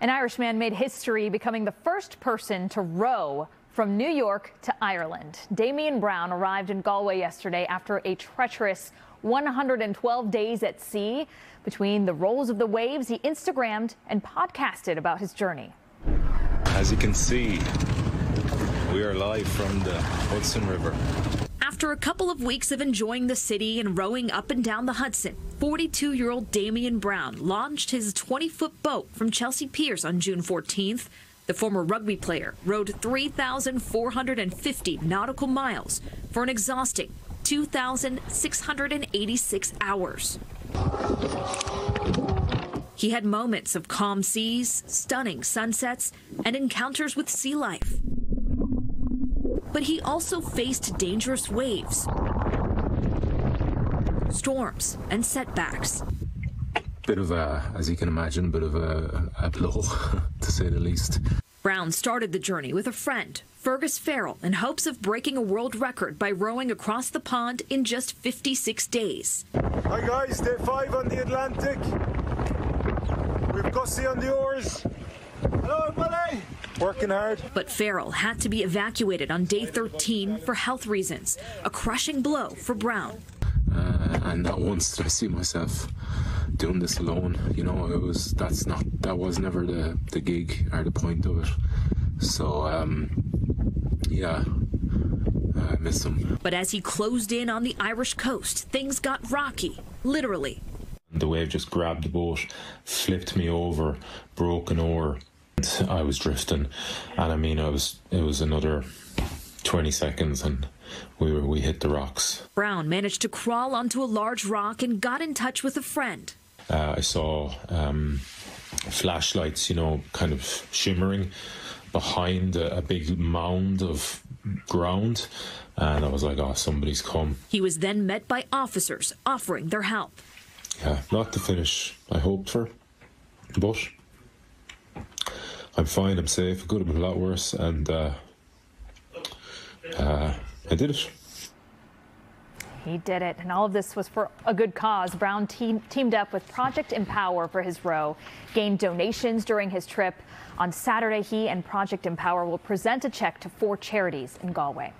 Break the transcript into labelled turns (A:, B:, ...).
A: An Irishman made history becoming the first person to row from New York to Ireland. Damian Browne arrived in Galway yesterday after a treacherous 112 days at sea. Between the rolls of the waves, he Instagrammed and podcasted about his journey.
B: As you can see, we are live from the Hudson River.
C: After a couple of weeks of enjoying the city and rowing up and down the Hudson, 42 year old Damian Browne launched his 20 foot boat from Chelsea Piers on June 14th. The former rugby player rowed 3,450 nautical miles for an exhausting 2,686 hours. He had moments of calm seas, stunning sunsets, and encounters with sea life. But he also faced dangerous waves, storms, and setbacks.
D: Bit of a, as you can imagine, bit of a, a blow, to say the least.
C: Browne started the journey with a friend, Fergus Farrell, in hopes of breaking a world record by rowing across the pond in just 56 days.
E: Hi guys, day five on the Atlantic. We've Gussie on the oars. Hello, buddy. Working hard.
C: But Farrell had to be evacuated on day 13 for health reasons, a crushing blow for Browne.
D: Uh, and not once did I see myself doing this alone. You know, it was that's not that was never the the gig or the point of it. So um, yeah, I miss him.
C: But as he closed in on the Irish coast, things got rocky, literally.
D: The wave just grabbed the boat, flipped me over, broke an oar. I was drifting, and I mean, I was. It was another twenty seconds, and we were we hit the rocks.
C: Browne managed to crawl onto a large rock and got in touch with a friend.
D: Uh, I saw um, flashlights, you know, kind of shimmering behind a, a big mound of ground, and I was like, "Oh, somebody's come."
C: He was then met by officers offering their help.
D: Yeah, not the finish I hoped for, but I'm fine. I'm safe. It could have been a lot worse, and uh, uh, I did it.
A: He did it, and all of this was for a good cause. Browne team, teamed up with Project Empower for his row, gained donations during his trip. On Saturday, he and Project Empower will present a check to four charities in Galway.